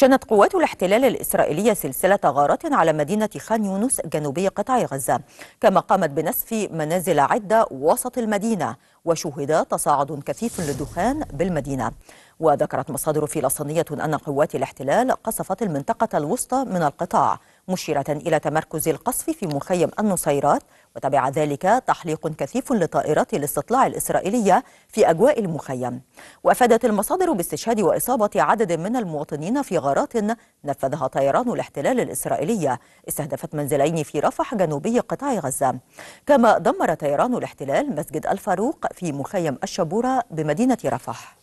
شنت قوات الاحتلال الإسرائيلية سلسلة غارات على مدينة خان يونس جنوبي قطاع غزة كما قامت بنسف منازل عدة وسط المدينة وشهد تصاعد كثيف للدخان بالمدينة. وذكرت مصادر فلسطينية أن قوات الاحتلال قصفت المنطقة الوسطى من القطاع. مشيرة إلى تمركز القصف في مخيم النصيرات وتبع ذلك تحليق كثيف لطائرات الاستطلاع الإسرائيلية في أجواء المخيم. وأفادت المصادر باستشهاد وإصابة عدد من المواطنين في غارات نفذها طيران الاحتلال الإسرائيلية. استهدفت منزلين في رفح جنوبي قطاع غزة. كما دمر طيران الاحتلال مسجد الفاروق في مخيم الشبورة بمدينة رفح.